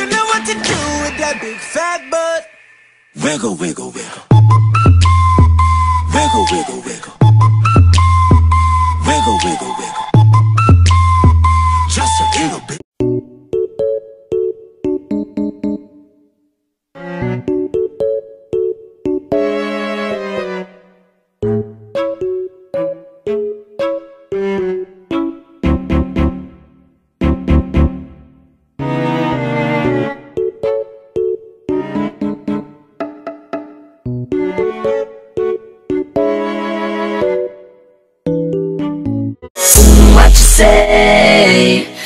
You know what to do with that big fat butt. Wiggle, wiggle, wiggle. Wiggle, wiggle, wiggle. Say.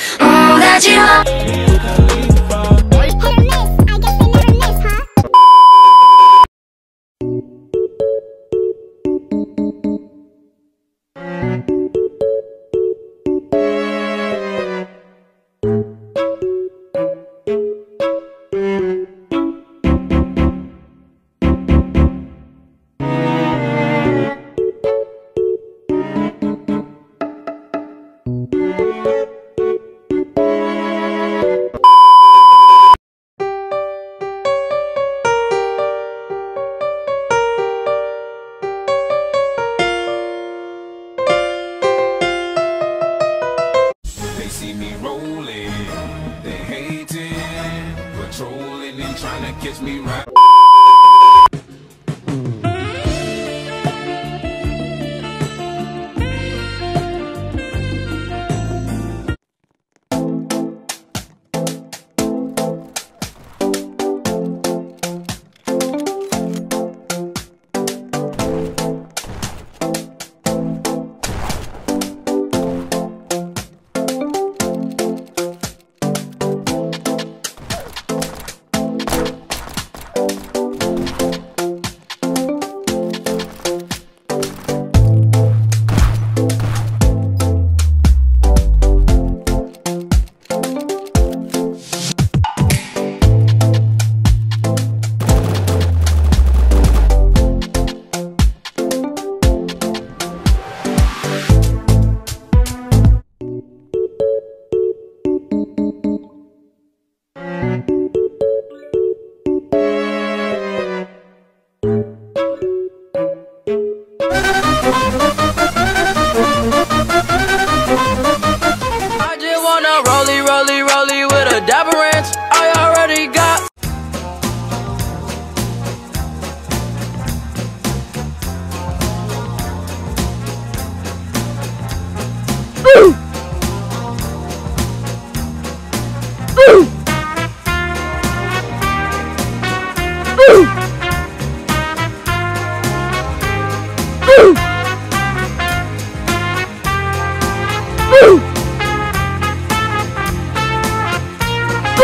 Rolling, they hating, patrolling and trying to catch me right.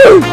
Woo!